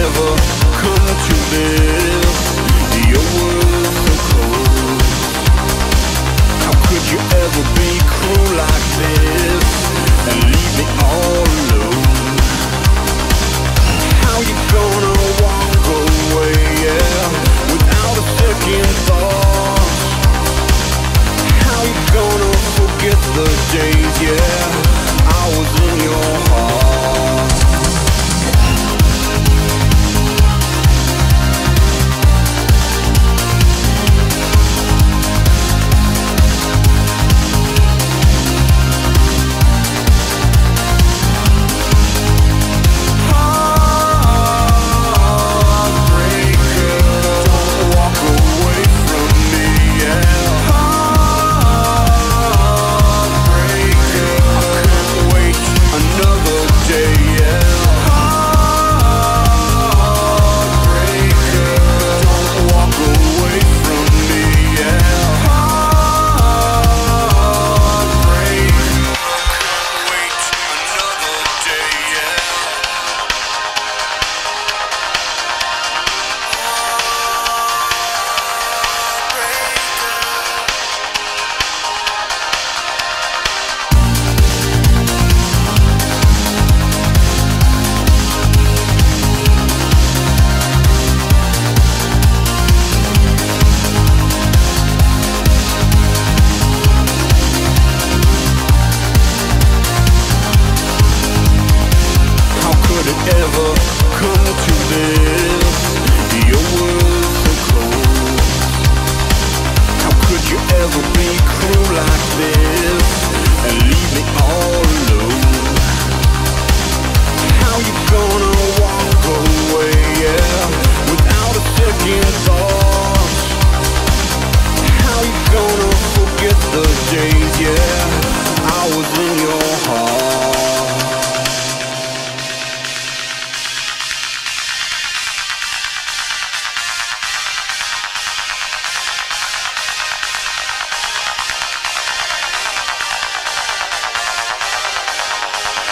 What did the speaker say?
ever come to this. Your world so cold. How could you ever be cruel like this? And leave me